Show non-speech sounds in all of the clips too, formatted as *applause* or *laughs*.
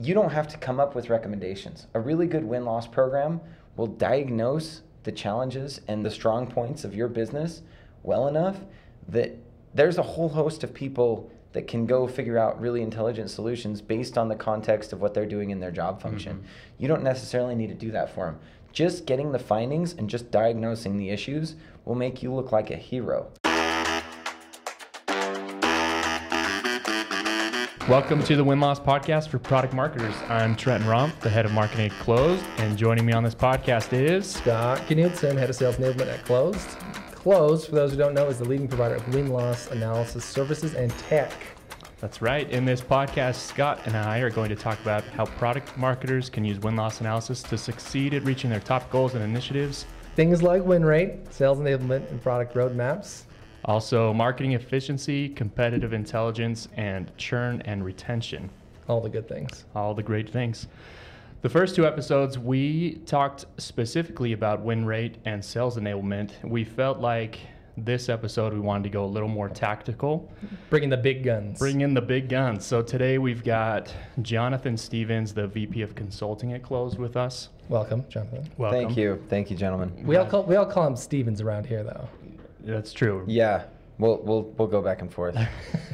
you don't have to come up with recommendations. A really good win loss program will diagnose the challenges and the strong points of your business well enough that there's a whole host of people that can go figure out really intelligent solutions based on the context of what they're doing in their job function. Mm-hmm. You don't necessarily need to do that for them. Just getting the findings and just diagnosing the issues will make you look like a hero. Welcome to the Win Loss Podcast for product marketers. I'm Trenton Romp, the head of marketing at Clozd, and joining me on this podcast is Scott Knudsen, head of sales enablement at Clozd. Clozd, for those who don't know, is the leading provider of win loss analysis services and tech. That's right. In this podcast, Scott and I are going to talk about how product marketers can use win loss analysis to succeed at reaching their top goals and initiatives. Things like win rate, sales enablement, and product roadmaps. Also, marketing efficiency, competitive intelligence, and churn and retention. All the good things. All the great things. The first two episodes, we talked specifically about win rate and sales enablement. We felt like this episode we wanted to go a little more tactical. Bringing the big guns. Bring in the big guns. So today we've got Jonathan Stevens, the VP of Consulting at Clozd, with us. Welcome, Jonathan. Welcome. Thank you. Thank you, gentlemen. We all call we all call him Stevens around here, though. That's true. Yeah, we'll we'll we'll go back and forth *laughs*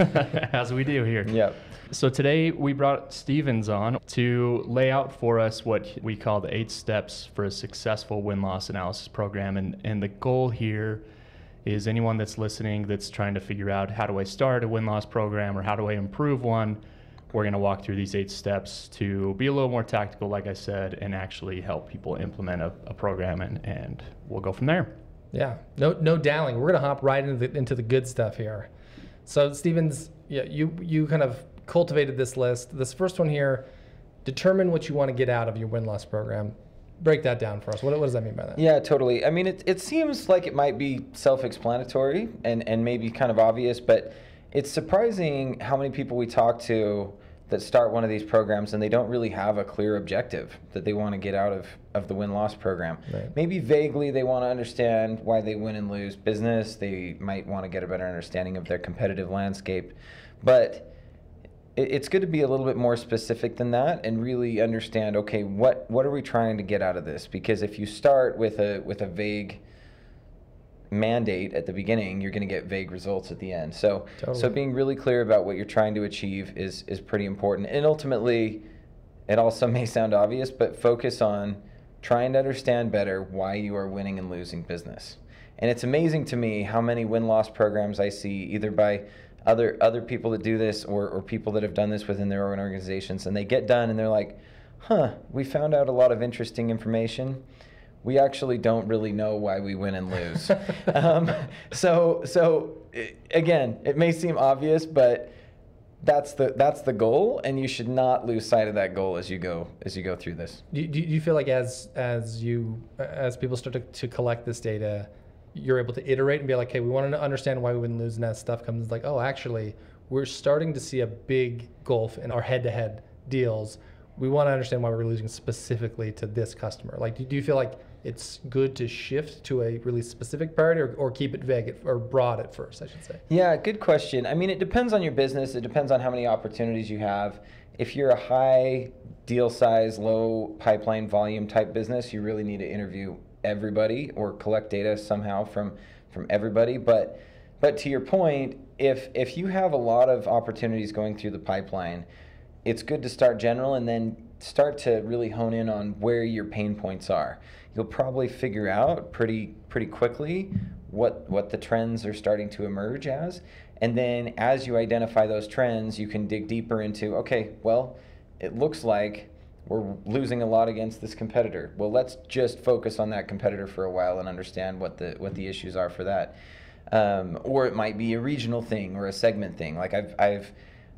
as we do here. Yep. So today we brought Stevens on to lay out for us what we call the eight steps for a successful win loss analysis program, and and the goal here is anyone that's listening that's trying to figure out how do I start a win loss program or how do I improve one. We're going to walk through these eight steps to be a little more tactical, like I said, and actually help people implement a, a program, and, and we'll go from there. Yeah, no, no dallying. We're gonna hop right into the, into the good stuff here. So, Stevens, yeah, you you kind of cultivated this list. This first one here, determine what you want to get out of your win loss program. Break that down for us. What, what does that mean by that? Yeah, totally. I mean, it, it seems like it might be self explanatory and, and maybe kind of obvious, but it's surprising how many people we talk to that start one of these programs and they don't really have a clear objective that they want to get out of, of the win loss program. Right. Maybe vaguely they want to understand why they win and lose business. They might want to get a better understanding of their competitive landscape. But it, it's good to be a little bit more specific than that and really understand okay, what, what are we trying to get out of this? Because if you start with a, with a vague mandate at the beginning, you're going to get vague results at the end. So, totally. so being really clear about what you're trying to achieve is is pretty important. And ultimately, it also *laughs* may sound obvious, but focus on trying to understand better why you are winning and losing business. And it's amazing to me how many win loss programs I see either by other other people that do this or, or people that have done this within their own organizations and they get done and they're like, huh, we found out a lot of interesting information we actually don't really know why we win and lose. *laughs* um, so, so again, it may seem obvious, but that's the that's the goal, and you should not lose sight of that goal as you go as you go through this. Do, do you feel like as as you as people start to, to collect this data, you're able to iterate and be like, hey, we want to understand why we win and lose, and that stuff comes like, oh, actually, we're starting to see a big gulf in our head-to-head deals. We want to understand why we're losing specifically to this customer. Like, do, do you feel like it's good to shift to a really specific priority or, or keep it vague at, or broad at first, I should say? Yeah, good question. I mean, it depends on your business. It depends on how many opportunities you have. If you're a high deal size, low pipeline volume type business, you really need to interview everybody or collect data somehow from from everybody. But but to your point, if if you have a lot of opportunities going through the pipeline, it's good to start general and then start to really hone in on where your pain points are. You'll probably figure out pretty pretty quickly what what the trends are starting to emerge as. And then as you identify those trends, you can dig deeper into okay, well, it looks like we're losing a lot against this competitor. Well, let's just focus on that competitor for a while and understand what the what the issues are for that. Um, or it might be a regional thing or a segment thing. Like I've I've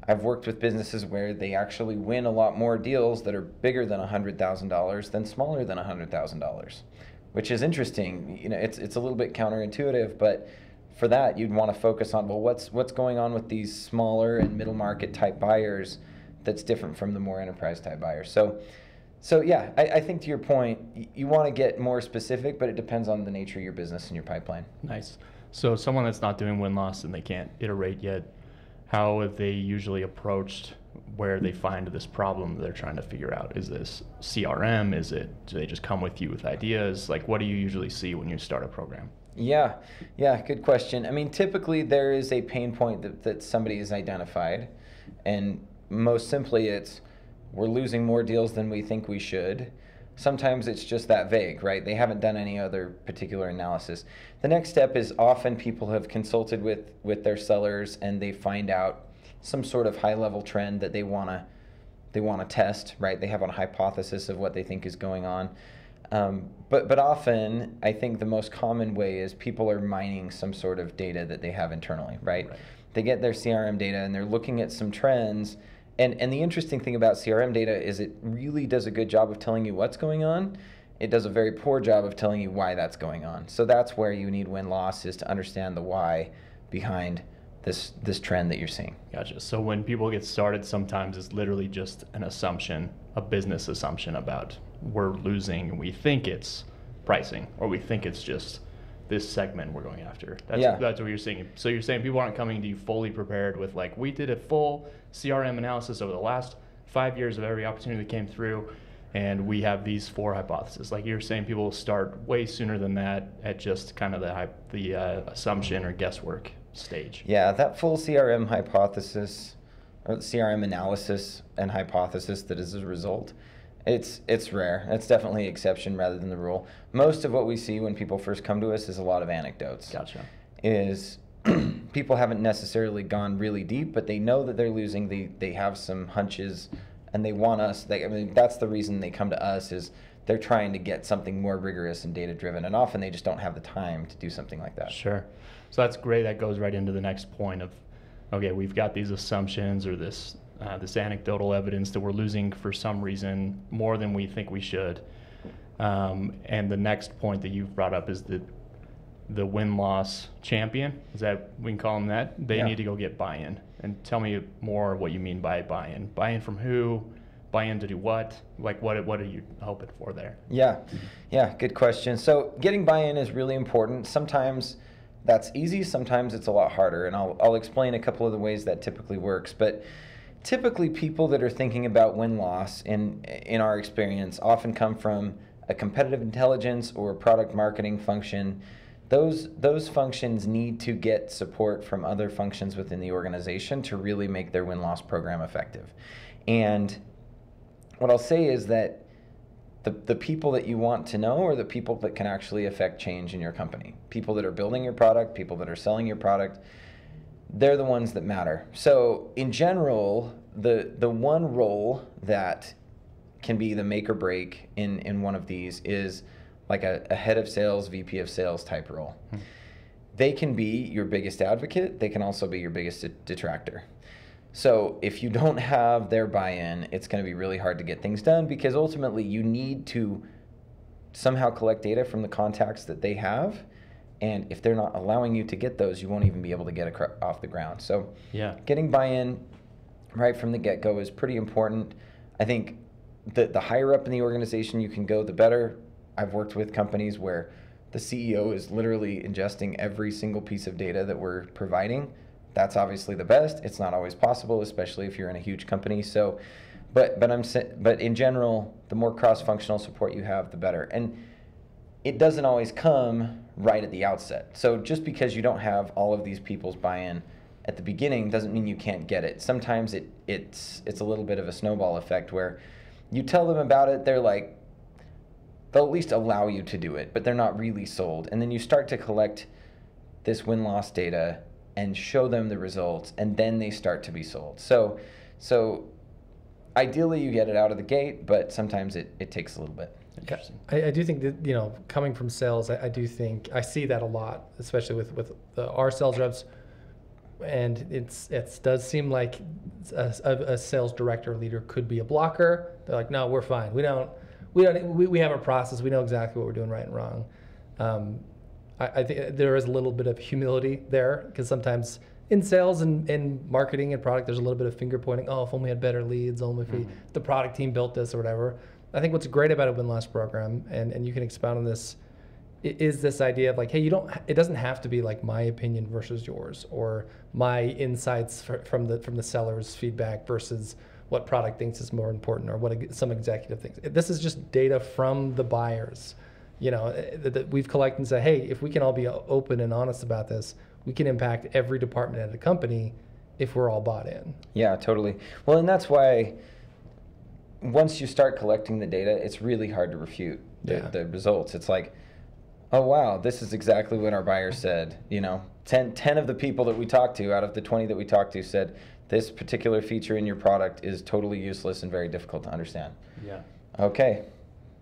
I've worked with businesses where they actually win a lot more deals that are bigger than $100,000 than smaller than $100,000, which is interesting. You know, it's it's a little bit counterintuitive, but for that you'd want to focus on well what's what's going on with these smaller and middle market type buyers that's different from the more enterprise type buyers. So so yeah, I, I think to your point, you, want to get more specific, but it depends on the nature of your business and your pipeline. Nice. So someone that's not doing win loss and they can't iterate yet, how have they usually approached where they find this problem they're trying to figure out. Is this CRM? Is it do they just come with you with ideas? Like what do you usually see when you start a program? Yeah, yeah, good question. I mean, typically there is a pain point that, that somebody has identified, and most simply it's we're losing more deals than we think we should. Sometimes it's just that vague, right? They haven't done any other particular analysis. The next step is often people have consulted with, with their sellers and they find out some sort of high level trend that they want to they want to test, right? They have a hypothesis of what they think is going on. Um, but but often, I think the most common way is people are mining some sort of data that they have internally, right? Right. They get their CRM data and they're looking at some trends. And and the interesting thing about CRM data is it really does a good job of telling you what's going on. It does a very poor job of telling you why that's going on. So that's where you need win loss is to understand the why behind this this trend that you're seeing. Gotcha. So when people get started, sometimes it's literally just an assumption, a business assumption about we're losing we think it's pricing or we think it's just this segment we're going after. That's, Yeah. that's what you're saying. So you're saying people aren't coming to you fully prepared with like, we did a full CRM analysis over the last five years of every opportunity that came through and we have these four hypotheses. Like you're saying people start way sooner than that at just kind of the, the uh, assumption or guesswork stage. Yeah, that full CRM hypothesis or CRM analysis and hypothesis that is a result. It's it's rare. It's definitely an exception rather than the rule. Most of what we see when people first come to us is a lot of anecdotes. Gotcha. Is *clears throat* people haven't necessarily gone really deep, but they know that they're losing. They they have some hunches, and they want us. They, I mean, that's the reason they come to us is they're trying to get something more rigorous and data driven, and often they just don't have the time to do something like that. Sure. So that's great. That goes right into the next point of, okay, we've got these assumptions or this uh, this anecdotal evidence that we're losing for some reason more than we think we should. Um, and the next point that you've brought up is the the win loss champion. Is that we can call them that? They Yeah. need to go get buy-in. And tell me more what you mean by buy-in. Buy-in from who? Buy-in to do what? Like what? What are you hoping for there? Yeah, yeah, good question. So getting buy-in is really important. Sometimes that's easy, sometimes it's a lot harder, and I'll, I'll explain a couple of the ways that typically works. But typically, people that are thinking about win-loss, in in our experience, often come from a competitive intelligence or product marketing function. Those those functions need to get support from other functions within the organization to really make their win-loss program effective. And what I'll say is that the, the people that you want to know are the people that can actually affect change in your company. People that are building your product, people that are selling your product, they're the ones that matter. So, in general, the, the one role that can be the make or break in, in one of these is like a, a head of sales, VP of sales type role. Hmm. They can be your biggest advocate, they can also be your biggest de- detractor. So if you don't have their buy-in, it's going to be really hard to get things done because ultimately you need to somehow collect data from the contacts that they have. And if they're not allowing you to get those, you won't even be able to get acro- off the ground. So Yeah. getting buy-in right from the get-go is pretty important. I think the the higher up in the organization you can go, the better. I've worked with companies where the CEO is literally ingesting every single piece of data that we're providing. That's obviously the best. It's not always possible, especially if you're in a huge company. So, but but I'm but in general, the more cross-functional support you have, the better. And it doesn't always come right at the outset. So just because you don't have all of these people's buy-in at the beginning doesn't mean you can't get it. Sometimes it it's it's a little bit of a snowball effect where you tell them about it, they're like they'll at least allow you to do it, but they're not really sold. And then you start to collect this win-loss data and show them the results and then they start to be sold. So so ideally you get it out of the gate, but sometimes it, it takes a little bit. I, I do think that you know, coming from sales, I, I do think I see that a lot, especially with with the, our sales reps, and it's it does seem like a, a, sales director leader could be a blocker. They're like, no, we're fine. We don't, we don't, we, we have a process. We know exactly what we're doing right and wrong. Um, I, I think there is a little bit of humility there because sometimes in sales and in marketing and product, there's a little bit of finger pointing. Oh, if only we had better leads, only if we, the product team built this or whatever. I think what's great about a win loss program, and, and you can expound on this is this idea of like, hey, you don't. It doesn't have to be like my opinion versus yours, or my insights fr- from the from the seller's feedback versus what product thinks is more important, or what some executive thinks. This is just data from the buyers. You know eh, that, that we've collected and said, hey, if we can all be open and honest about this, we can impact every department at a company if we're all bought in. Yeah, totally. Well, and that's why once you start collecting the data, it's really hard to refute the, Yeah. the results. It's like, oh, wow, this is exactly what our buyer said. You know, 10, 10 of the people that we talked to out of the 20 that we talked to said this particular feature in your product is totally useless and very difficult to understand. Yeah. Okay,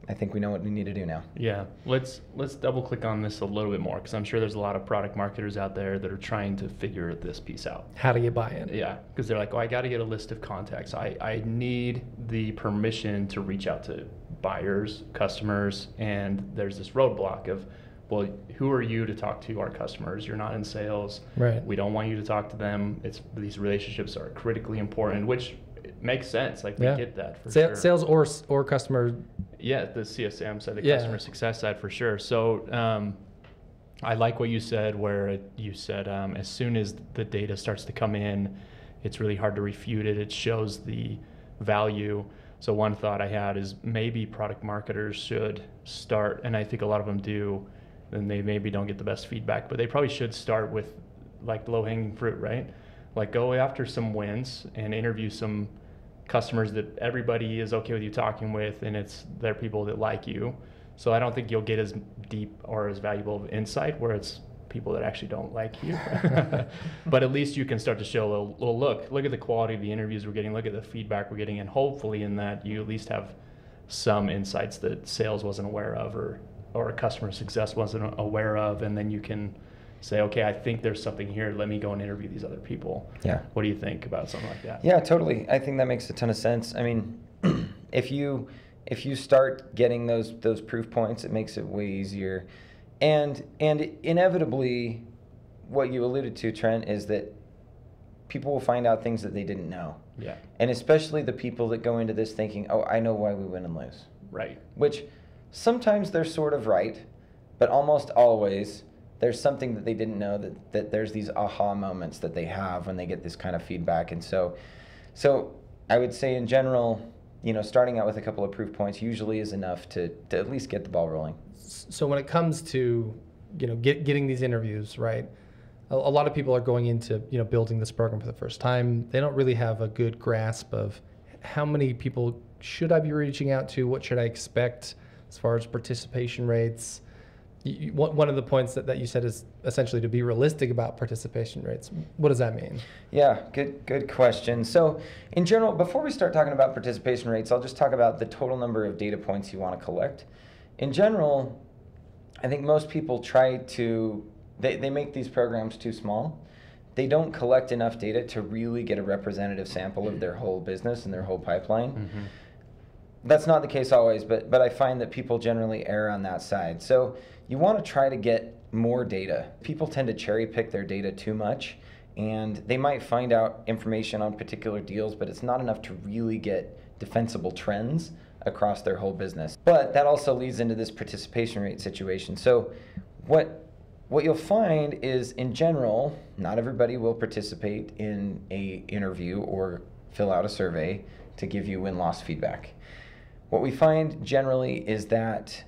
I think we know what we need to do now. Yeah, let's let's double click on this a little bit more because I'm sure there's a lot of product marketers out there that are trying to figure this piece out. How do you buy in? Yeah, because they're like, oh, I got to get a list of contacts. I, I need the permission to reach out to buyers, customers, and there's this roadblock of, well, who are you to talk to our customers? You're not in sales. Right. We don't want you to talk to them. It's these relationships are critically important, which makes sense. Like we Yeah. get that for Sa- sure. Sales or or customer. Yeah, the CSM side, the Yeah. customer success side for sure. So um, I like what you said, where you said um, as soon as the data starts to come in, it's really hard to refute it. It shows the value. So one thought I had is maybe product marketers should start, and I think a lot of them do, and they maybe don't get the best feedback, but they probably should start with like low hanging fruit, right? Like go after some wins and interview some customers that everybody is okay with you talking with, and it's they're people that like you. So I don't think you'll get as deep or as valuable of insight where it's people that actually don't like you. *laughs* but at least you can start to show, a well, look, look at the quality of the interviews we're getting, look at the feedback we're getting, and hopefully in that you at least have some insights that sales wasn't aware of or or customer success wasn't aware of, and then you can say, okay, I think there's something here. Let me go and interview these other people. Yeah. What do you think about something like that? Yeah, totally. I think that makes a ton of sense. I mean, *clears throat* if you if you start getting those those proof points, it makes it way easier. And and inevitably, what you alluded to, Trent, is that people will find out things that they didn't know, Yeah. and especially the people that go into this thinking, "Oh, I know why we win and lose," Right. which sometimes they're sort of right, but almost always there's something that they didn't know that, that there's these aha moments that they have when they get this kind of feedback and so so i would say in general you know starting out with a couple of proof points usually is enough to, to at least get the ball rolling So when it comes to you know get, getting these interviews right, a, a lot of people are going into you know building this program for the first time. They don't really have a good grasp of how many people should I be reaching out to. What should I expect as far as participation rates? You- you- One one of the points that, that you said is essentially to be realistic about participation rates. What does that mean? Yeah, good good question. So, in general, before we start talking about participation rates, I'll just talk about the total number of data points you want to collect. In general, I think most people try to they, they make these programs too small. They don't collect enough data to really get a representative sample of their whole business and their whole pipeline. Mm-hmm. That's not the case always, but but I find that people generally err on that side. So you want to try to get more data. People tend to cherry pick their data too much, and they might find out information on particular deals, but it's not enough to really get defensible trends across their whole business. But that also leads into this participation rate situation. So what what you'll find is in general, not everybody will participate in a interview or fill out a survey to give you win-loss feedback. What we find generally is that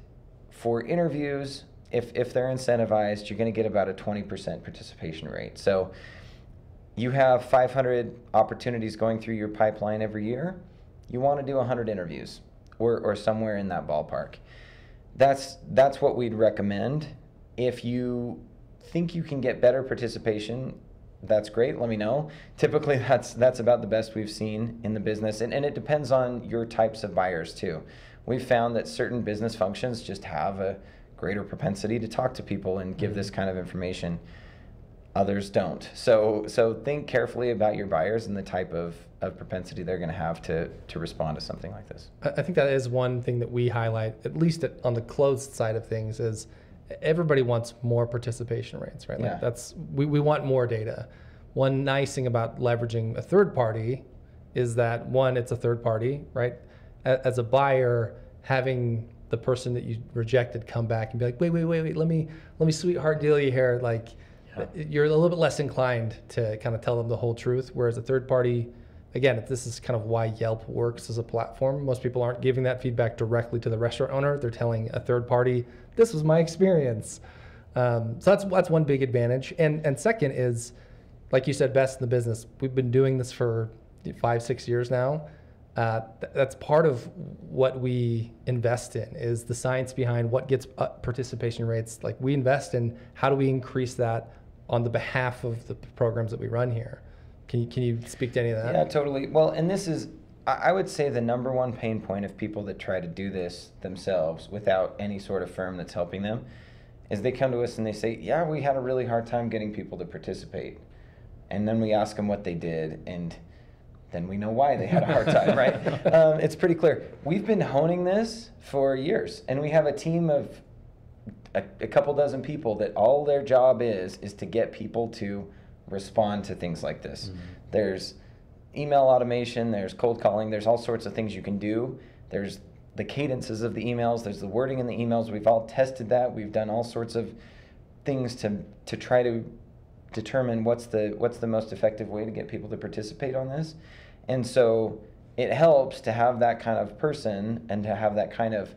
for interviews, if, if they're incentivized, you're going to get about a 20% participation rate. So you have 500 opportunities going through your pipeline every year. You want to do 100 interviews or, or somewhere in that ballpark. That's, that's what we'd recommend. If you think you can get better participation, that's great. Let me know. Typically, *laughs* that's that's about the best we've seen in the business, and, and it depends on your types of buyers too. We've found that certain business functions just have a greater propensity to talk to people and give mm-hmm. this kind of information. Others don't. So so think carefully about your buyers and the type of, of propensity they're going to have to to respond to something like this. I I think that is one thing that we highlight, at least on the Clozd side of things, is everybody wants more participation rates, right? Like Yeah. that's we, we want more data. One nice thing about leveraging a third party is that one, it's a third party, right? As a buyer, having the person that you rejected come back and be like, wait, wait, wait, wait, let me let me sweetheart deal you here. Like Yeah. you're a little bit less inclined to kind of tell them the whole truth. Whereas a third party, again, this is kind of why Yelp works as a platform. Most people aren't giving that feedback directly to the restaurant owner. They're telling a third party, this was my experience. Um, so that's that's one big advantage. And and second is, like you said, best in the business. We've been doing this for five, six years now. Uh, th- that's part of what we invest in is the science behind what gets uh, participation rates. Like we invest in how do we increase that on the behalf of the programs that we run here. Can you can you speak to any of that? Yeah, totally. Well, and this is, I would say, the number one pain point of people that try to do this themselves without any sort of firm that's helping them is they come to us and they say, Yeah, we had a really hard time getting people to participate. And then we ask them what they did, and then we know why they had a hard time, right? *laughs* Um, it's pretty clear. We've been honing this for years, and we have a team of a, a couple dozen people that all their job is is to get people to respond to things like this. There's email automation, there's cold calling, there's all sorts of things you can do. There's the cadences of the emails, there's the wording in the emails. We've all tested that. We've done all sorts of things to to try to determine what's the what's the most effective way to get people to participate on this. And so it helps to have that kind of person and to have that kind of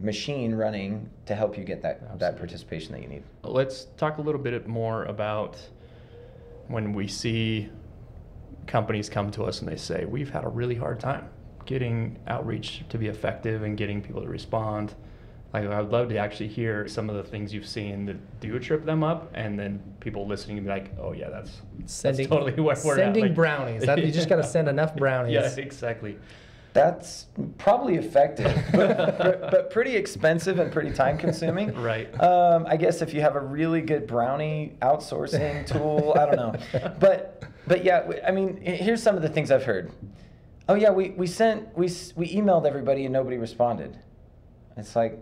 machine running to help you get that that participation that you need. Let's talk a little bit more about when we see companies come to us and they say, We've had a really hard time getting outreach to be effective and getting people to respond. Like, I would love to actually hear some of the things you've seen that do trip them up, and then people listening and be like, "Oh yeah, that's Sending that's totally *laughs* where we're sending at." Like- brownies. That, you just got to *laughs* send enough brownies. Yeah, exactly. That's probably effective, *laughs* but, but pretty expensive and pretty time consuming. Right. Um, I guess if you have a really good brownie outsourcing tool, I don't know. But but yeah, I mean, here's some of the things I've heard. Oh yeah, we, we sent we we emailed everybody and nobody responded. It's like,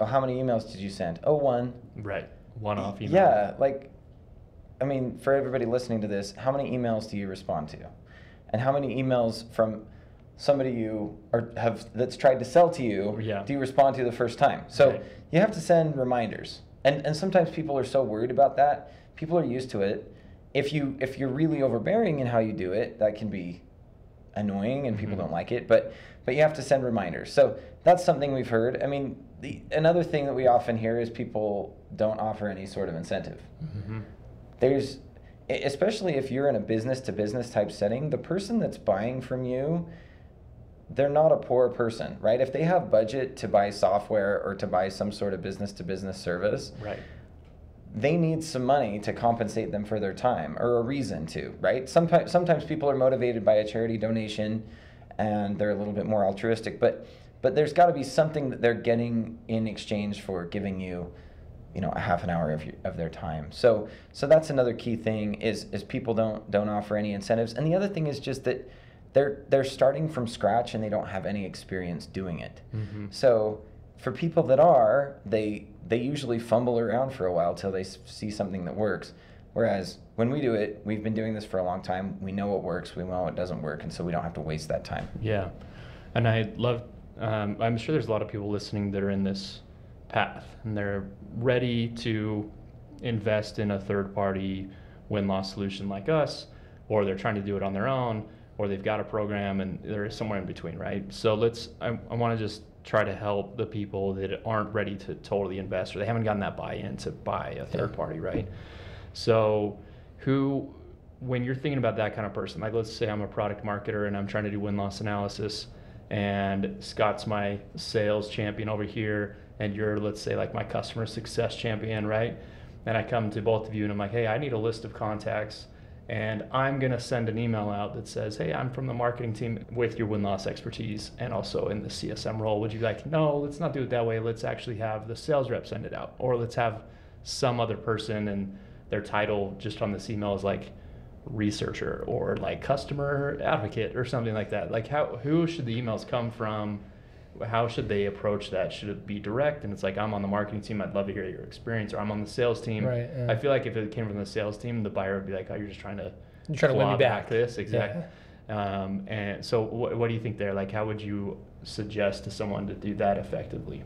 oh, how many emails did you send? Oh, one. Right. One off email. Yeah, like, I mean, for everybody listening to this, how many emails do you respond to, and how many emails from somebody you are have that's tried to sell to you Yeah. do you respond to the first time? So Right. you have to send reminders, and and sometimes people are so worried about that. People are used to it. If you if you're really overbearing in how you do it, that can be annoying and people Mhm. don't like it but but you have to send reminders so that's something we've heard i mean the, another thing that we often hear is people don't offer any sort of incentive hmm there's especially if you're in a business to business type setting the person that's buying from you they're not a poor person right if they have budget to buy software or to buy some sort of business to business service Right. they need some money to compensate them for their time or a reason to, right? Sometimes sometimes people are motivated by a charity donation and they're a little bit more altruistic, but but there's got to be something that they're getting in exchange for giving you you know a half an hour of, your, of their time so so that's another key thing is is people don't don't offer any incentives and the other thing is just that they're they're starting from scratch and they don't have any experience doing it hmm so for people that are, they they usually fumble around for a while till they s- see something that works. Whereas when we do it, we've been doing this for a long time. We know what works. We know what doesn't work, and so we don't have to waste that time. Yeah, and I love. Um, I'm sure there's a lot of people listening that are in this path and they're ready to invest in a third-party win-loss solution like us, or they're trying to do it on their own, or they've got a program and they're somewhere in between, right? So let's. I, I want to just try to help the people that aren't ready to totally invest or they haven't gotten that buy-in to buy a third party, right? So, who, when you're thinking about that kind of person, like let's say I'm a product marketer and I'm trying to do win loss analysis, and Scott's my sales champion over here, and you're, let's say, like my customer success champion, right? And I come to both of you and I'm like, hey, I need a list of contacts, and I'm gonna send an email out that says, hey, I'm from the marketing team with your win loss expertise and also in the CSM role. Would you like, no, let's not do it that way. Let's actually have the sales rep send it out, or let's have some other person and their title just on this email is like researcher or like customer advocate or something like that. Like how who should the emails come from? How should they approach that? Should it be direct? And it's like I'm on the marketing team. I'd love to hear your experience. Or I'm on the sales team. Right, yeah. I feel like if it came from the sales team, the buyer would be like, "Oh, you're just trying to You're trying to win me back. this exactly." Um, and so, what, what do you think there? Like, how would you suggest to someone to do that effectively?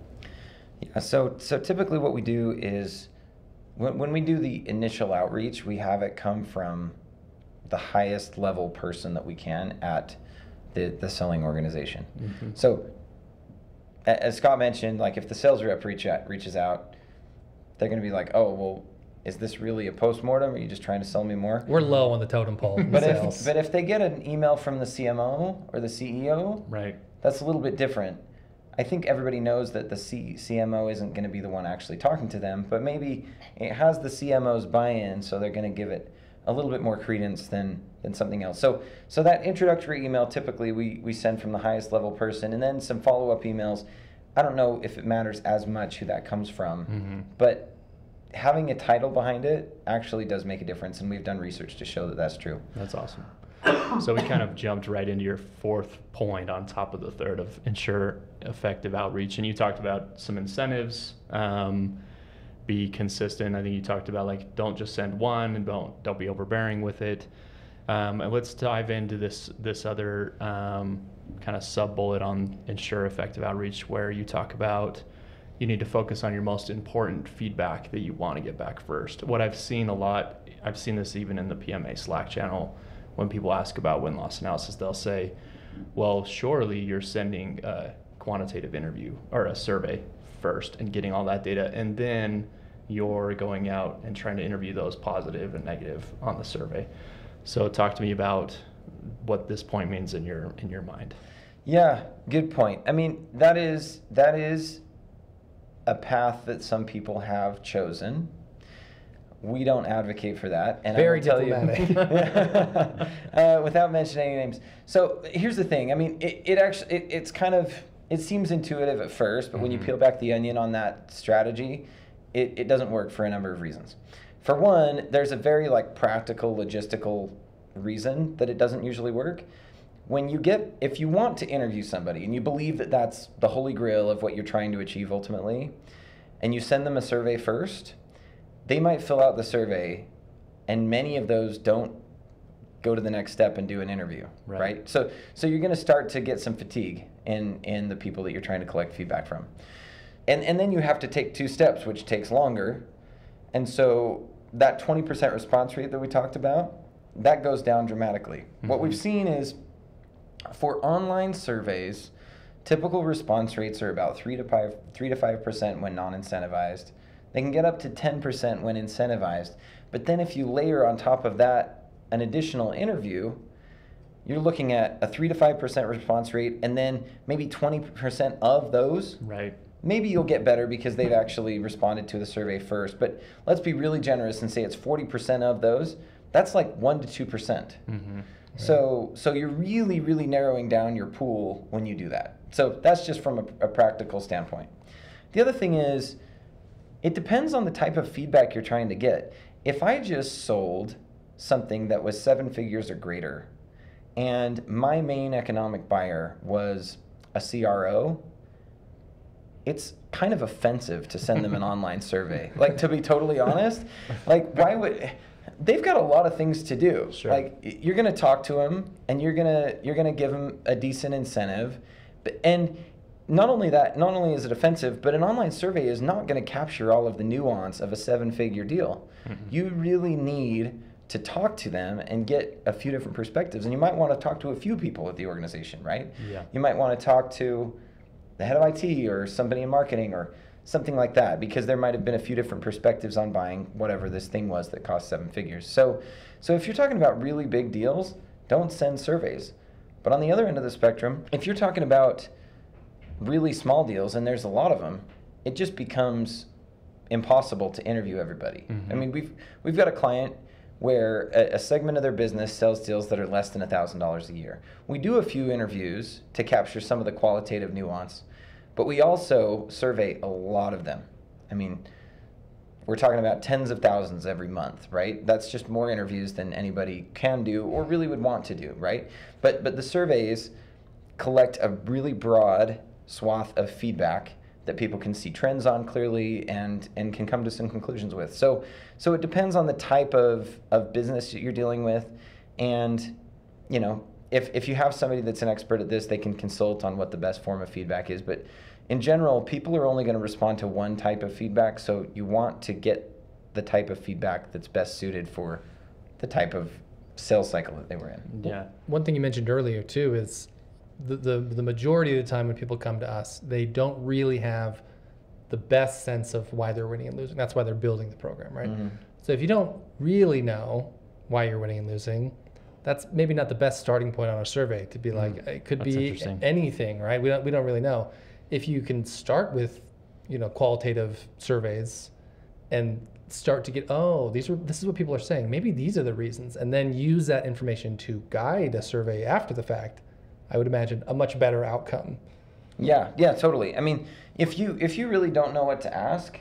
Yeah, so so typically what we do is when, when we do the initial outreach, we have it come from the highest level person that we can at the, the selling organization. Mhm. So a- as Scott mentioned, like if the sales rep reach out, reaches out, they're going to be like, "Oh, well, is this really a postmortem? Or are you just trying to sell me more?" We're low on the totem pole. But sales. if but if they get an email from the CMO or the CEO, Right. that's a little bit different. I think everybody knows that the C- CMO isn't going to be the one actually talking to them, but maybe it has the CMO's buy-in, so they're going to give it a little bit more credence than than something else. So so that introductory email typically we we send from the highest level person, and then some follow-up emails. I don't know if it matters as much who that comes from, Mhm. but having a title behind it actually does make a difference, and we've done research to show that that's true. That's awesome. so we kind of jumped right into your fourth point on top of the third of ensure effective outreach, and you talked about some incentives. Um, be consistent. I think you talked about like don't just send one and don't don't be overbearing with it. Um, and let's dive into this this other um, kind of sub bullet on ensure effective outreach, where you talk about you need to focus on your most important feedback that you want to get back first. What I've seen a lot, I've seen this even in the PMA Slack channel, when people ask about win loss analysis, they'll say, "Well, surely you're sending a quantitative interview or a survey first and getting all that data, and then you're going out and trying to interview those positive and negative on the survey." So, talk to me about what this point means in your in your mind. Yeah, good point. I mean, that is that is a path that some people have chosen. We don't advocate for that, and Very I will tell diplomatic. you, *laughs* uh, without mentioning any names. So here's the thing. I mean, it, it actually it, it's kind of it seems intuitive at first, but when you Mhm. peel back the onion on that strategy, it, it doesn't work for a number of reasons. For one, there's a very like practical, logistical reason that it doesn't usually work. When you get, if you want to interview somebody and you believe that that's the holy grail of what you're trying to achieve ultimately, and you send them a survey first, they might fill out the survey, and many of those don't go to the next step and do an interview, Right. right? So, so you're going to start to get some fatigue in in the people that you're trying to collect feedback from, and and then you have to take two steps, which takes longer, and so that 20% response rate that we talked about, that goes down dramatically. What we've Mhm. seen is for online surveys, typical response rates are about three to five, three to five percent when non-incentivized. They can get up to ten percent when incentivized. But then if you layer on top of that an additional interview, you're looking at a three to five percent response rate, and then maybe twenty percent of those Right. Maybe you'll get better because they've actually responded to the survey first. But let's be really generous and say it's 40% of those. That's like 1 to 2%. Mm-hmm. So so you're really really narrowing down your pool when you do that. So that's just from a, a practical standpoint. The other thing is it depends on the type of feedback you're trying to get. If I just sold something that was 7 figures or greater and my main economic buyer was a CRO, it's kind of offensive to send them an *laughs* online survey. Like to be totally honest, like why would they've got a lot of things to do. Sure. Like you're going to talk to them and you're going to you're going to give them a decent incentive. But, and not only that, not only is it offensive, but an online survey is not going to capture all of the nuance of a seven-figure deal. Mhm. You really need to talk to them and get a few different perspectives. And you might want to talk to a few people at the organization, right? Yeah. You might want to talk to the head of IT or somebody in marketing or something like that because there might have been a few different perspectives on buying whatever this thing was that cost seven figures. So, so if you're talking about really big deals, don't send surveys. But on the other end of the spectrum, if you're talking about really small deals and there's a lot of them, it just becomes impossible to interview everybody. I Mhm. mean, we've we've got a client where a, a segment of their business sells deals that are less than $1,000 a year. We do a few interviews to capture some of the qualitative nuance, but we also survey a lot of them. I mean, we're talking about tens of thousands every month, right? That's just more interviews than anybody can do or really would want to do, right? But but the surveys collect a really broad swath of feedback that people can see trends on clearly and and can come to some conclusions with. So so it depends on the type of of business that you're dealing with and you know, if if you have somebody that's an expert at this, they can consult on what the best form of feedback is. But in general, people are only going to respond to one type of feedback, so you want to get the type of feedback that's best suited for the type of sales cycle that they were in. Yeah. One thing you mentioned earlier too is the, the the majority of the time when people come to us, they don't really have the best sense of why they're winning and losing. That's why they're building the program, right? Mhm. So if you don't really know why you're winning and losing, that's maybe not the best starting point on a survey to be hmm. like it could be anything, right? We don't we don't really know. If you can start with, you know, qualitative surveys and start to get oh these are this is what people are saying maybe these are the reasons and then use that information to guide a survey after the fact i would imagine a much better outcome Yeah, yeah, totally. I mean, if you if you really don't know what to ask,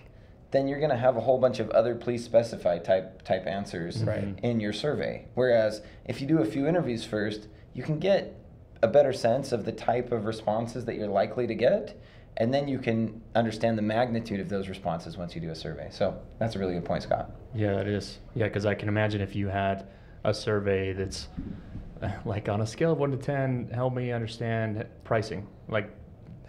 then you're going to have a whole bunch of other please specify type type answers Right. in your survey. Whereas if you do a few interviews first, you can get a better sense of the type of responses that you're likely to get, and then you can understand the magnitude of those responses once you do a survey. So that's a really good point, Scott. Yeah, it is. Yeah, because I can imagine if you had a survey that's uh, *laughs* like on a scale of one to ten, help me understand pricing, like,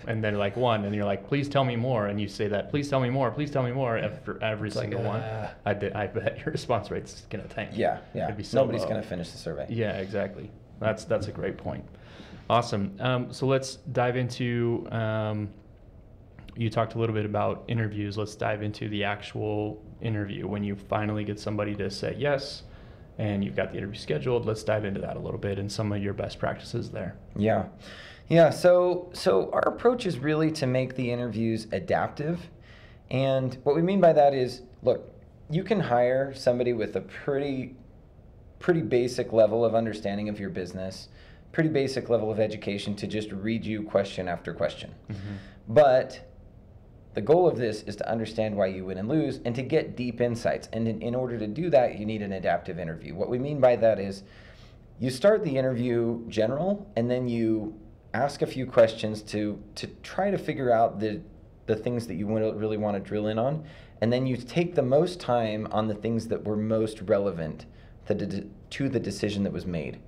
and then like one, and you're like, please tell me more, and you say that, please tell me more, please tell me more after every It's like, single one. uh, I, bet- I bet your response rate's gonna tank. Yeah, yeah. Be so Nobody's low. going to finish the survey. Yeah, exactly. That's that's a great point. Awesome. Um, so let's dive into. Um, you talked a little bit about interviews. Let's dive into the actual interview when you finally get somebody to say yes, and you've got the interview scheduled. Let's dive into that a little bit and some of your best practices there. Yeah. Yeah, so so our approach is really to make the interviews adaptive. And what we mean by that is, look, you can hire somebody with a pretty pretty basic level of understanding of your business, pretty basic level of education to just read you question after question. Mm-hmm. But the goal of this is to understand why you win and lose and to get deep insights. And in, in order to do that, you need an adaptive interview. What we mean by that is you start the interview general and then you ask a few questions to, to try to figure out the, the things that you really want to drill in on. And then you take the most time on the things that were most relevant to to the decision that was made.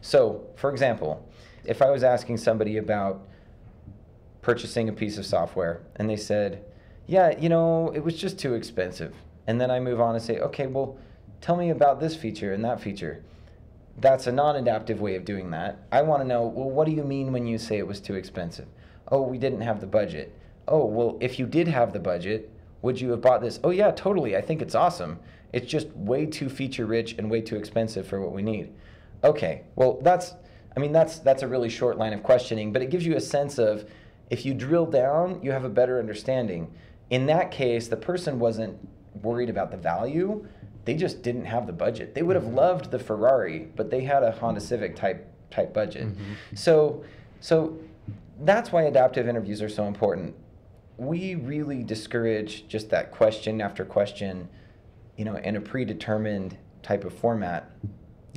So, for example, if I was asking somebody about purchasing a piece of software and they said, Yeah, you know, it was just too expensive. And then I move on and say, Okay, well, tell me about this feature and that feature. That's a non adaptive way of doing that. I want to know, well, what do you mean when you say it was too expensive? Oh, we didn't have the budget. Oh, well, if you did have the budget, would you have bought this? Oh, yeah, totally. I think it's awesome. It's just way too feature rich and way too expensive for what we need. Okay, well, that's, I mean, that's, that's a really short line of questioning, but it gives you a sense of if you drill down, you have a better understanding. In that case, the person wasn't worried about the value, they just didn't have the budget. They would have mm-hmm. loved the Ferrari, but they had a Honda Civic type type budget. Mm-hmm. So so that's why adaptive interviews are so important. We really discourage just that question after question, you know, in a predetermined type of format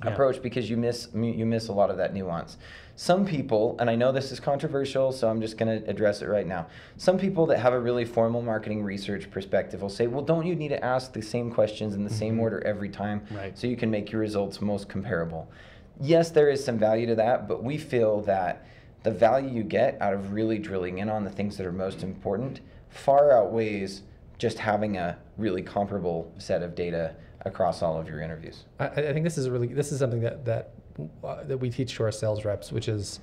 Yeah. approach because you miss you miss a lot of that nuance. Some people, and I know this is controversial, so I'm just going to address it right now. Some people that have a really formal marketing research perspective will say, "Well, don't you need to ask the same questions in the same Mhm. order every time Right. so you can make your results most comparable?" Yes, there is some value to that, but we feel that the value you get out of really drilling in on the things that are most important far outweighs just having a really comparable set of data across all of your interviews. I, I think this is a really this is something that that uh, that we teach to our sales reps, which is,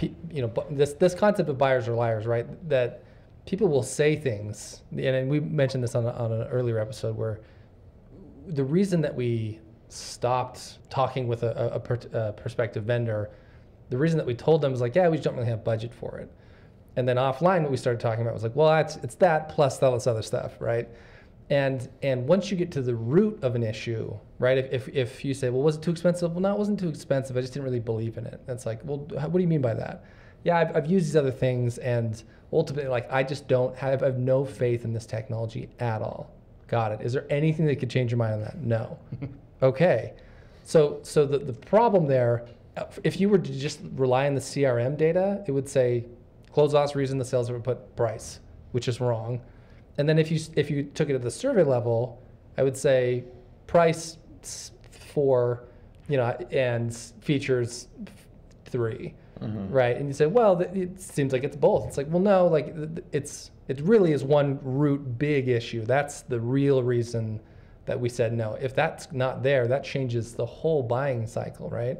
you know, this this concept of buyers are liars, right? That people will say things, and, we mentioned this on on an earlier episode where the reason that we stopped talking with a, a, a, per, a prospective vendor, the reason that we told them was like, yeah, we just don't really have budget for it. And then offline, what we started talking about was like, well, it's, it's that plus all this other stuff, right? And and once you get to the root of an issue, right? If, if, if you say, well, was it too expensive? Well, no, it wasn't too expensive. I just didn't really believe in it. That's like, well, what do you mean by that? Yeah, I've, I've used these other things, and ultimately, like, I just don't have, I have no faith in this technology at all. Got it. Is there anything that could change your mind on that? No. *laughs* okay. So so the, the problem there, uh, if you were to just rely on the CRM data, it would say close loss reason the sales would put price, which is wrong. And then if you if you took it at the survey level, I would say price four, you know and features three, mm-hmm. right? And you say, well, it seems like it's both. It's like, well, no, like it's it really is one root big issue. That's the real reason that we said no. If that's not there, that changes the whole buying cycle, right?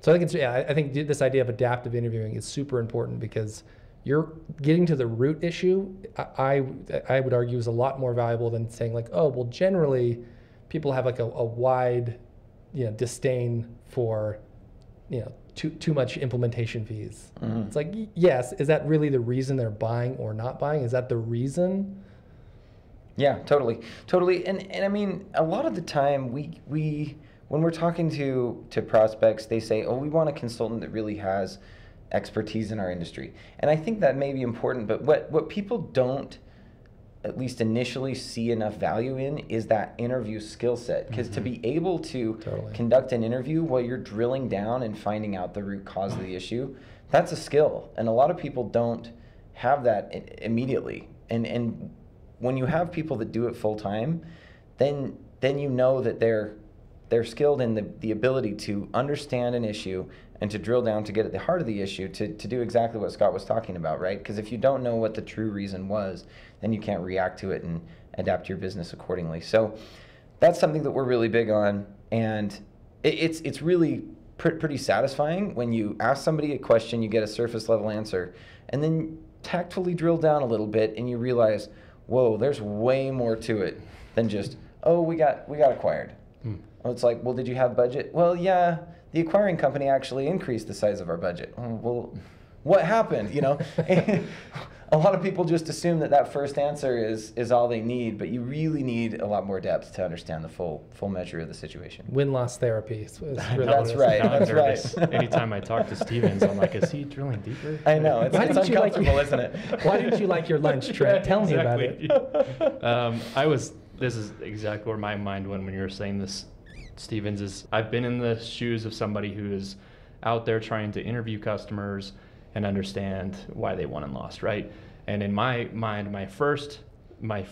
So I think it's yeah, I think this idea of adaptive interviewing is super important because you're getting to the root issue. I I, I would argue is a lot more valuable than saying like, oh, well, generally, people have like a, a wide, you know, disdain for, you know, too too much implementation fees. Mm-hmm. It's like yes, is that really the reason they're buying or not buying? Is that the reason? Yeah, totally, totally. And and I mean, a lot of the time we we when we're talking to to prospects, they say, "Oh, we want a consultant that really has expertise in our industry." And I think that may be important, but what what people don't at least initially see enough value in is that interview skill set because to mm-hmm. be able to Totally. conduct an interview while you're drilling down and finding out the root cause of the *sighs* issue that's a skill and a lot of people don't have that i- immediately and and when you have people that do it full time then then you know that they're they're skilled in the, the ability to understand an issue and to drill down to get at the heart of the issue to, to do exactly what Scott was talking about, right? Because if you don't know what the true reason was, then you can't react to it and adapt your business accordingly. So that's something that we're really big on. And it, it's, it's really pr- pretty satisfying when you ask somebody a question, you get a surface level answer, and then tactfully drill down a little bit and you realize, whoa, there's way more to it than just, oh, we got, we got acquired. Hmm. Well, it's like, well, did you have budget? Well, yeah, the acquiring company actually increased the size of our budget. Oh, well, what happened? You know, *laughs* a lot of people just assume that that first answer is is all they need, but you really need a lot more depth to understand the full full measure of the situation. Win loss therapy. is- is *laughs* really That's right, now I'm that's nervous. right. Anytime I talk to Stevens, I'm like, is he drilling deeper? I know it's, it's didn't you like uncomfortable, isn't it? *laughs* Why didn't you like your lunch, Trent? Tell me about it. Exactly. um, I was. This is exactly where my mind went when you were saying this, Stevens. Is I've been in the shoes of somebody who is out there trying to interview customers and understand why they won and lost, right? And in my mind, my first, my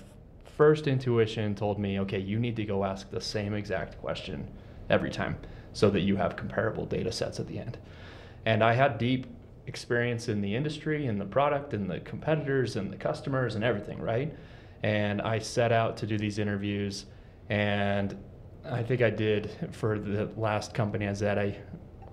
first intuition told me, okay, you need to go ask the same exact question every time, so that you have comparable data sets at the end. And I had deep experience in the industry and the product and the competitors and the customers and everything, right? And I set out to do these interviews and I think I did for the last company I was at, I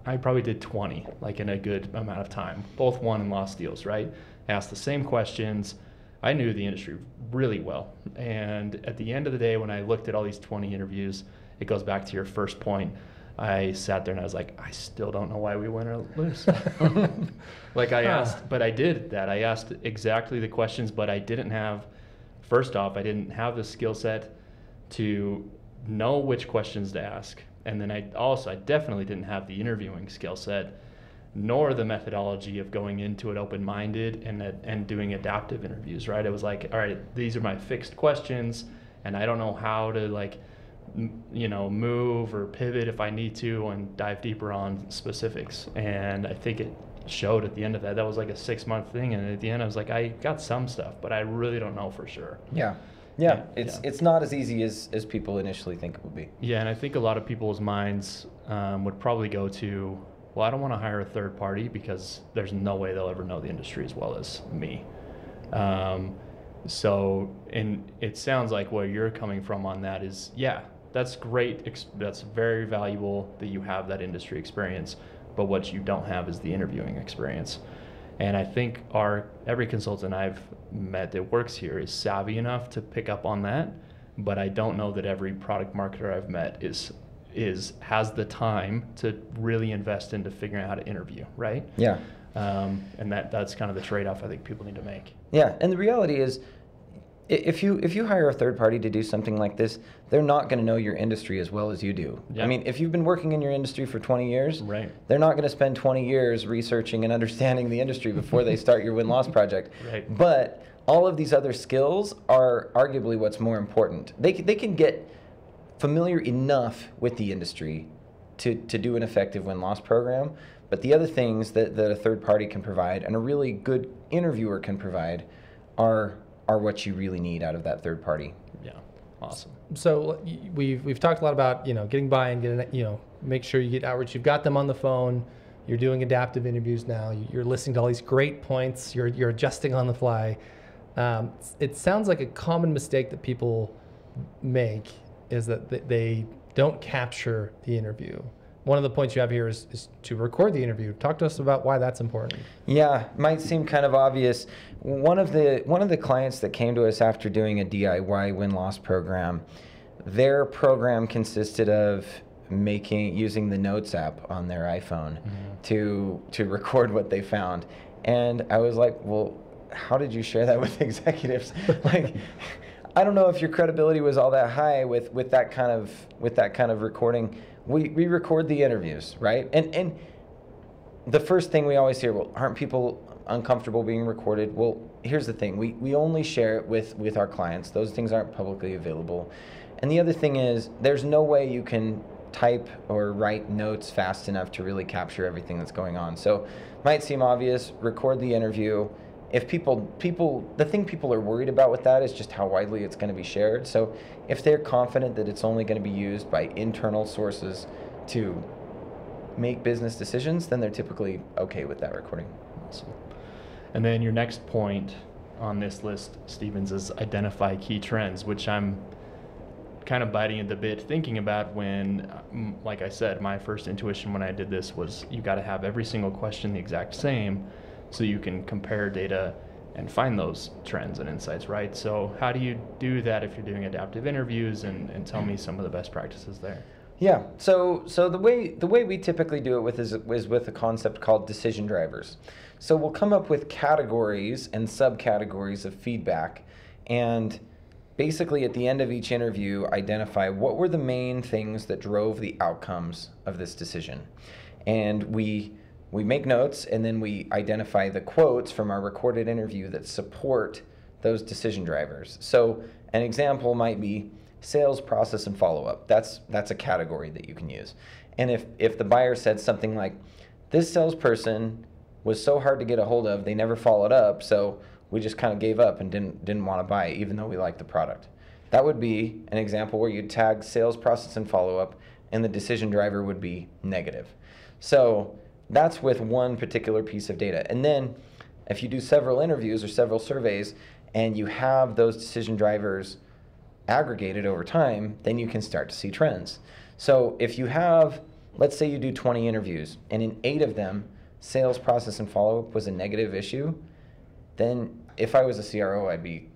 I probably did 20, like in a good amount of time. Both won and lost deals, right? Asked the same questions. I knew the industry really well. And at the end of the day, when I looked at all these 20 interviews, it goes back to your first point. I sat there and I was like, I still don't know why we win or lose. *laughs* like I asked, but I did that. I asked exactly the questions, but I didn't have, first off, I didn't have the skill set to know which questions to ask. And then I also, I definitely didn't have the interviewing skill set, nor the methodology of going into it open minded and, and doing adaptive interviews, right? It was like, all right, these are my fixed questions, and I don't know how to, like, you know, move or pivot if I need to and dive deeper on specifics. And I think it showed at the end of that. That was like a six month thing. And at the end, I was like, I got some stuff, but I really don't know for sure. Yeah, yeah. Yeah, It's yeah. it's not as easy as as people initially think it would be. Yeah, and I think a lot of people's minds um, would probably go to, well, I don't want to hire a third party because there's no way they'll ever know the industry as well as me. Um, so, and it sounds like where you're coming from on that is, yeah, that's great. That's very valuable that you have that industry experience. But what you don't have is the interviewing experience. And I think our every consultant I've met that works here is savvy enough to pick up on that. But I don't know that every product marketer I've met is is has the time to really invest into figuring out how to interview, right? Yeah. Um, and that that's kind of the trade-off I think people need to make. Yeah, and the reality is, if you if you hire a third party to do something like this, they're not going to know your industry as well as you do. I mean, if you've been working in your industry for 20 years, Right. they're not going to spend 20 years researching and understanding the industry before they start your win loss *laughs* project. Right. But all of these other skills are arguably what's more important. They they can get familiar enough with the industry to, to do an effective win loss program. But the other things that, that a third party can provide and a really good interviewer can provide are are what you really need out of that third party. Yeah. Awesome. so we've we've talked a lot about you know getting buy-in, getting you know make sure you get outreach. You've got them on the phone. you're doing adaptive interviews now. You're listening to all these great points. You're you're adjusting on the fly. Um, it sounds like a common mistake that people make is that they don't capture the interview. One of the points you have here is, is to record the interview. Talk to us about why that's important. Yeah, might seem kind of obvious. One of the one of the clients that came to us after doing a DIY win loss program, their program consisted of making using the notes app on their iphone mm-hmm. to to record what they found and i was like well how did you share that with *laughs* executives *laughs* like i don't know if your credibility was all that high with with that kind of with that kind of recording we we record the interviews right and and the first thing we always hear well aren't people uncomfortable being recorded well here's the thing we we only share it with with our clients those things aren't publicly available and the other thing is there's no way you can type or write notes fast enough to really capture everything that's going on. So, might seem obvious, record the interview. If people people the thing people are worried about with that is just how widely it's going to be shared. So, if they're confident that it's only going to be used by internal sources to make business decisions, then they're typically okay with that recording. Awesome. And then your next point on this list, Stevens, is identify key trends, which I'm kind of biting at the bit thinking about when, like I said, my first intuition when I did this was you got to have every single question the exact same so you can compare data and find those trends and insights, right? So, how do you do that if you're doing adaptive interviews and, and tell me some of the best practices there? Yeah. So so the way the way we typically do it with is, is with a concept called decision drivers. So we'll come up with categories and subcategories of feedback and basically at the end of each interview identify what were the main things that drove the outcomes of this decision and we we make notes and then we identify the quotes from our recorded interview that support those decision drivers so an example might be sales process and follow-up that's that's a category that you can use and if if the buyer said something like this salesperson was so hard to get a hold of they never followed up so we just kind of gave up and didn't didn't want to buy even though we liked the product. That would be an example where you'd tag sales process and follow up, and the decision driver would be negative. So that's with one particular piece of data. And then if you do several interviews or several surveys and you have those decision drivers aggregated over time, then you can start to see trends. So if you have, let's say you do 20 interviews, and in eight of them, sales process and follow up was a negative issue, then if I was a CRO, I'd be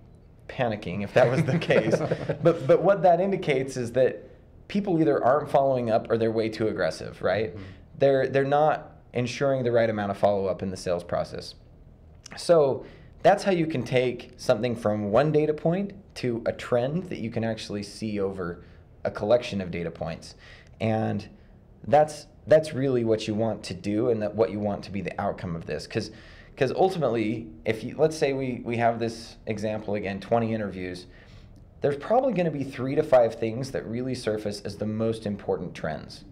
panicking if that was the case. *laughs* but but what that indicates is that people either aren't following up or they're way too aggressive, right? Mm-hmm. They're they're not ensuring the right amount of follow up in the sales process. So that's how you can take something from one data point to a trend that you can actually see over a collection of data points. And that's that's really what you want to do and that what you want to be the outcome of this because because ultimately, if you let's say we we have this example again, 20 interviews, there's probably going to be three to five things that really surface as the most important trends.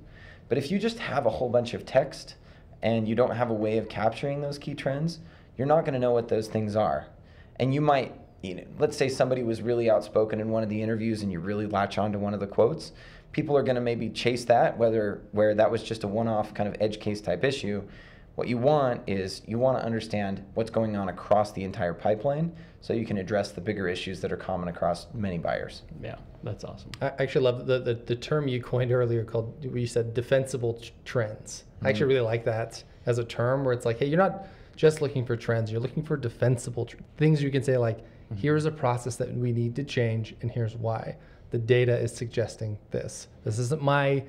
But if you just have a whole bunch of text and you don't have a way of capturing those key trends, you're not going to know what those things are. And you might, you know, let's say somebody was really outspoken in one of the interviews and you really latch onto one of the quotes, people are going to maybe chase that, whether where that was just a one-off kind of edge case type issue what you want is you want to understand what's going on across the entire pipeline so you can address the bigger issues that are common across many buyers. Yeah, that's awesome. I actually love the, the, the term you coined earlier called, you said defensible trends. Mm-hmm. I actually mm-hmm. really like that as a term where it's like, hey, you're not just looking for trends, you're looking for defensible tr- things you can say, like, mm-hmm. here's a process that we need to change, and here's why. The data is suggesting this. This isn't my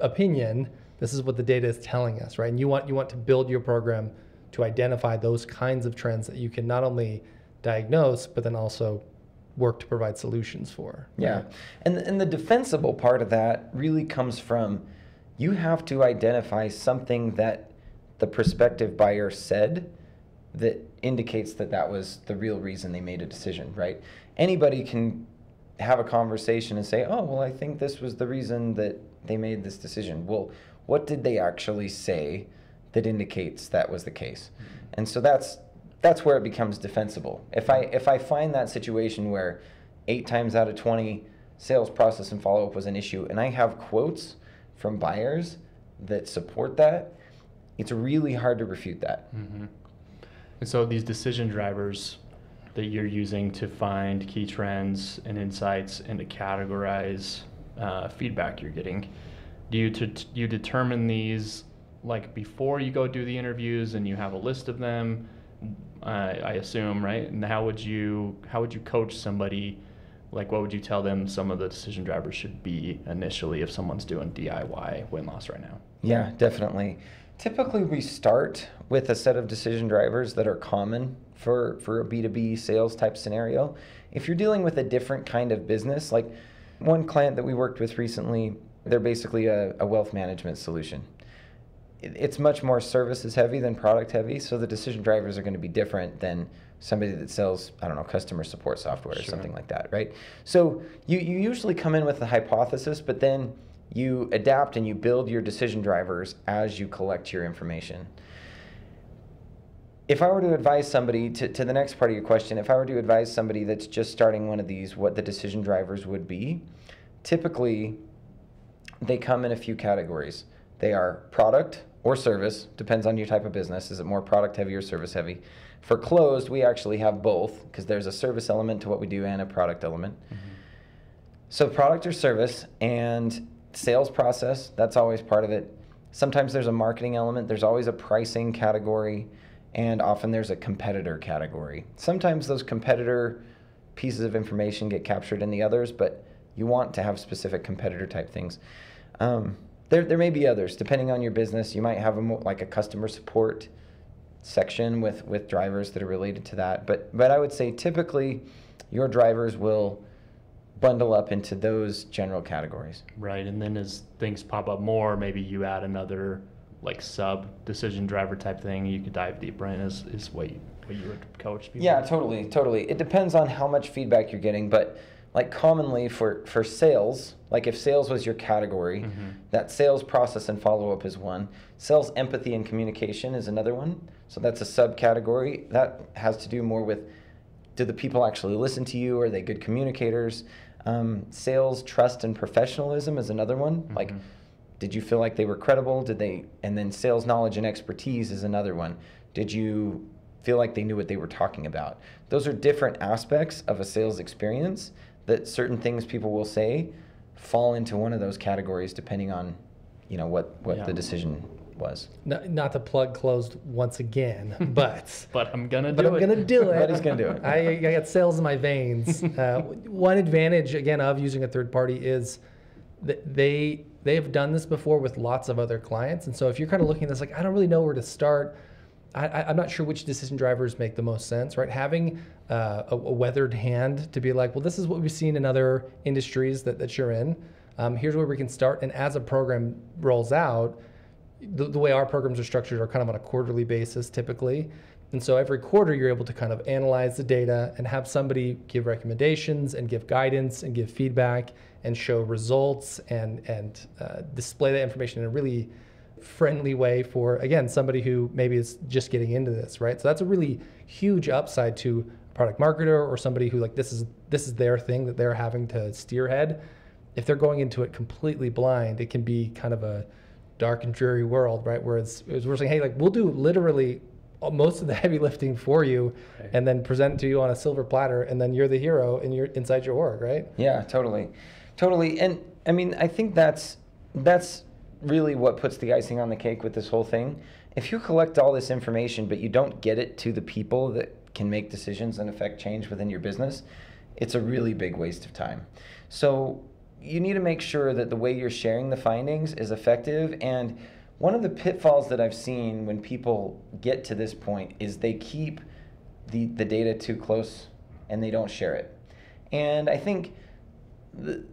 opinion this is what the data is telling us, right? And you want you want to build your program to identify those kinds of trends that you can not only diagnose but then also work to provide solutions for. Right? Yeah. And and the defensible part of that really comes from you have to identify something that the prospective buyer said that indicates that that was the real reason they made a decision, right? Anybody can have a conversation and say, "Oh, well, I think this was the reason that they made this decision." Well, what did they actually say that indicates that was the case? Mm-hmm. And so that's that's where it becomes defensible. If I if I find that situation where eight times out of twenty sales process and follow up was an issue, and I have quotes from buyers that support that, it's really hard to refute that. Mm-hmm. And so these decision drivers that you're using to find key trends and insights and to categorize uh, feedback you're getting, do you to, you determine these like before you go do the interviews and you have a list of them? Uh, I assume, right? And how would you how would you coach somebody? Like, what would you tell them some of the decision drivers should be initially if someone's doing DIY win loss right now? Yeah, definitely. Typically, we start with a set of decision drivers that are common for, for a B2B sales type scenario. If you're dealing with a different kind of business, like one client that we worked with recently, they're basically a, a wealth management solution. It, it's much more services heavy than product heavy, so the decision drivers are going to be different than somebody that sells, I don't know, customer support software or Sure. something like that, right? So you, you usually come in with a hypothesis, but then you adapt and you build your decision drivers as you collect your information. If I were to advise somebody, to, to the next part of your question, if I were to advise somebody that's just starting one of these, what the decision drivers would be, typically they come in a few categories. They are product or service, depends on your type of business. Is it more product heavy or service heavy? For Clozd, we actually have both because there's a service element to what we do and a product element. So product or service and sales process, that's always part of it. Sometimes there's a marketing element, there's always a pricing category, and often there's a competitor category. Sometimes those competitor pieces of information get captured in the others, but you want to have specific competitor type things. Um, there, there may be others depending on your business. You might have a more, like a customer support section with with drivers that are related to that. But but I would say typically your drivers will bundle up into those general categories. Right, and then as things pop up more, maybe you add another like sub decision driver type thing you could dive deeper in is, is what you, what you would coach people. Yeah, totally, totally. It depends on how much feedback you're getting, but like commonly for for sales, like if sales was your category, Mhm. that sales process and follow up is one. Sales empathy and communication is another one. So that's a subcategory. That has to do more with do the people actually listen to you? Are they good communicators? Um, sales trust and professionalism is another one. Like Mhm. did you feel like they were credible? Did they? And then sales knowledge and expertise is another one. Did you feel like they knew what they were talking about? Those are different aspects of a sales experience that certain things people will say fall into one of those categories depending on, you know, what what Yeah. the decision was. Not, not to plug Clozd once again, *laughs* but But I'm gonna do but I'm it. gonna do *laughs* it. But he's gonna do it. I, I got sales in my veins. *laughs* Uh, one advantage again of using a third party is that they they have done this before with lots of other clients, and so if you're kind of looking at this like I don't really know where to start. I, I'm not sure which decision drivers make the most sense, right? Having uh, a, a weathered hand to be like, well, this is what we've seen in other industries that, that you're in. Um, here's where we can start. And as a program rolls out, the, the way our programs are structured are kind of on a quarterly basis typically. And so every quarter you're able to kind of analyze the data and have somebody give recommendations and give guidance and give feedback and show results and and uh, display that information in a really friendly way for again somebody who maybe is just getting into this, right? So that's a really huge upside to a product marketer or somebody who like this is this is their thing that they're having to steerhead. If they're going into it completely blind, it can be kind of a dark and dreary world, right? Where it's, it's we're saying, hey, like we'll do literally most of the *laughs* heavy lifting for you, Right. and then present to you on a silver platter, and then you're the hero and you're inside your org, right? Yeah, totally, totally. And I mean, I think that's that's really what puts the icing on the cake with this whole thing. If you collect all this information but you don't get it to the people that can make decisions and affect change within your business, it's a really big waste of time. So you need to make sure that the way you're sharing the findings is effective and one of the pitfalls that I've seen when people get to this point is they keep the, the data too close and they don't share it. And I think the,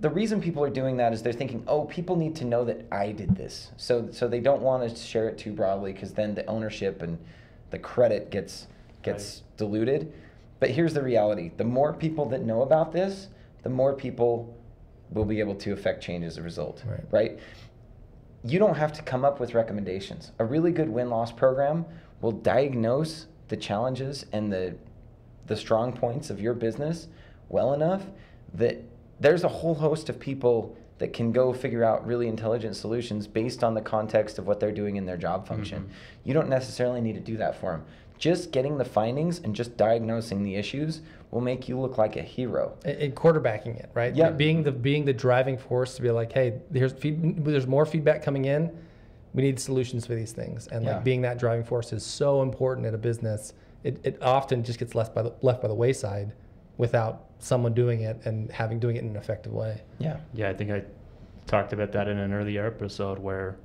the reason people are doing that is they're thinking, oh, people need to know that I did this. So, so they don't want to share it too broadly because then the ownership and the credit gets gets diluted. But here's the reality: the more people that know about this, the more people will be able to affect change as a result. Right. right? You don't have to come up with recommendations. A really good win-loss program will diagnose the challenges and the the strong points of your business well enough that there's a whole host of people that can go figure out really intelligent solutions based on the context of what they're doing in their job function. Mhm. You don't necessarily need to do that for them. Just getting the findings and just diagnosing the issues will make you look like a hero. And- and quarterbacking it, right? Yeah. Being the being the driving force to be like, hey, there's feed, there's more feedback coming in. We need solutions for these things, and Yeah. like being that driving force is so important in a business. It, it often just gets left by the left by the wayside without someone doing it and having doing it in an effective way. Yeah. Yeah, I think I talked about that in an earlier episode where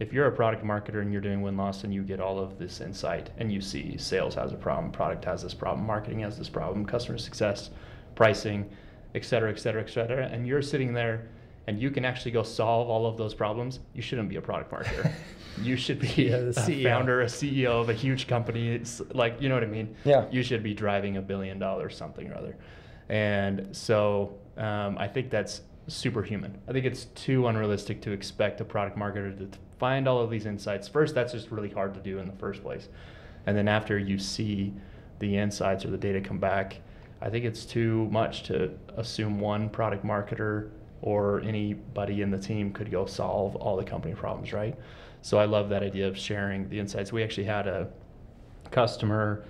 if you're a product marketer and you're doing win loss and you get all of this insight and you see sales has a problem, product has this problem, marketing has this problem, customer success, pricing, et cetera, et cetera, et cetera, and you're sitting there and you can actually go solve all of those problems, you shouldn't be a product marketer. *laughs* you should be Yeah, the a CEO. founder, a CEO of a huge company. It's like, you know what I mean? Yeah. You should be driving a billion dollars something or other. And so um, I think that's superhuman. I think it's too unrealistic to expect a product marketer to find all of these insights. First, that's just really hard to do in the first place. And then after you see the insights or the data come back, I think it's too much to assume one product marketer or anybody in the team could go solve all the company problems, right? So I love that idea of sharing the insights. We actually had a customer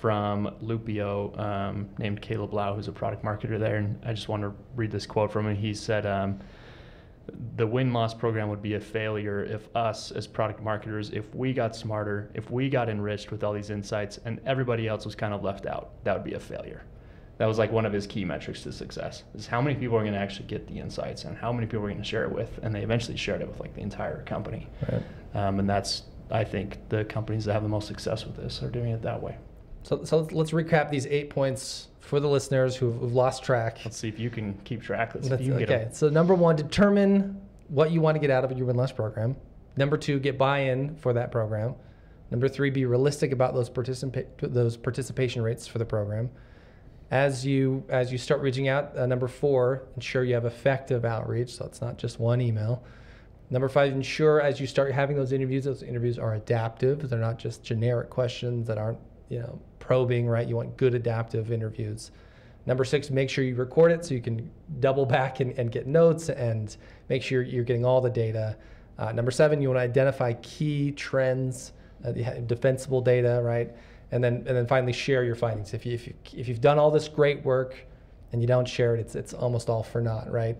from Lupio um, named Caleb Lau, who's a product marketer there. And I just want to read this quote from him. He said, um, the win loss program would be a failure if us as product marketers, if we got smarter, if we got enriched with all these insights and everybody else was kind of left out, that would be a failure. That was like one of his key metrics to success is how many people are going to actually get the insights and how many people are going to share it with. And they eventually shared it with like the entire company. Right. Um, and that's, I think, the companies that have the most success with this are doing it that way. So, so let's, recap these eight points for the listeners who've, who've lost track. Let's see if you can keep track. Let's see if you can get okay. So number one, determine what you want to get out of your win loss program. Number two, get buy-in for that program. Number three, be realistic about those participa- those participation rates for the program. As you as you start reaching out, uh, number four, ensure you have effective outreach. So it's not just one email. Number five, ensure as you start having those interviews, those interviews are adaptive. They're not just generic questions that aren't you know probing. Right? You want good adaptive interviews. Number six, make sure you record it so you can double back and, and get notes and make sure you're getting all the data. Uh, number seven, you want to identify key trends, uh, defensible data, right? And then and then finally share your findings. If you if you if you've done all this great work and you don't share it, it's it's almost all for naught, right?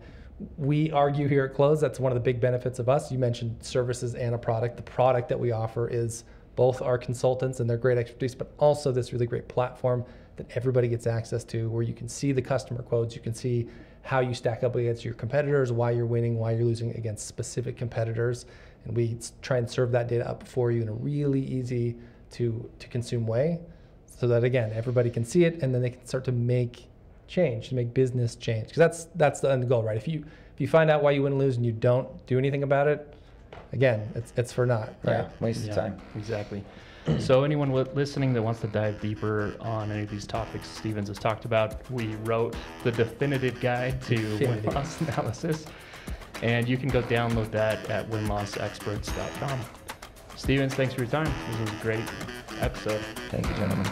We argue here at Clozd that's one of the big benefits of us. You mentioned services and a product. The product that we offer is both our consultants and their great expertise, but also this really great platform that everybody gets access to where you can see the customer quotes, you can see how you stack up against your competitors, why you're winning, why you're losing against specific competitors. And we try and serve that data up for you in a really easy to, to consume way so that again, everybody can see it and then they can start to make change, to make business change. Because that's, that's the end goal, right? If you, if you find out why you win and lose and you don't do anything about it, again, it's, it's for naught, right? Yeah. Waste Yeah, of time. Exactly. so anyone listening that wants to dive deeper on any of these topics Stevens has talked about, we wrote the definitive guide to *laughs* win Definitive. loss analysis, and you can go download that at winlossexperts.com. Stevens, thanks for your time. This was a great episode. Thank you, gentlemen.